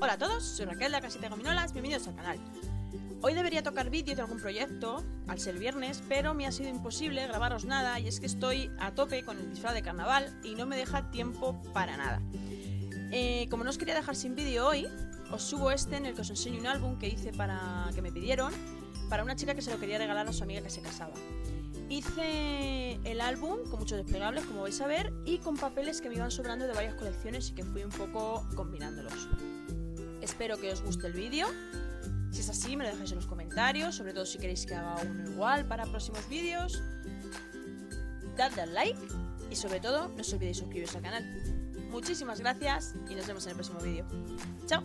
Hola a todos, soy Raquel de la Casita Gominolas, bienvenidos al canal. Hoy debería tocar vídeo de algún proyecto, al ser viernes, pero me ha sido imposible grabaros nada y es que estoy a tope con el disfraz de carnaval y no me deja tiempo para nada. Eh, como no os quería dejar sin vídeo hoy, os subo este en el que os enseño un álbum que hice para que me pidieron para una chica que se lo quería regalar a su amiga que se casaba. Hice el álbum con muchos desplegables, como vais a ver, y con papeles que me iban sobrando de varias colecciones y que fui un poco combinándolos. Espero que os guste el vídeo. Si es así, me lo dejáis en los comentarios, sobre todo si queréis que haga uno igual para próximos vídeos. Dadle al like y sobre todo no os olvidéis suscribiros al canal. Muchísimas gracias y nos vemos en el próximo vídeo. ¡Chao!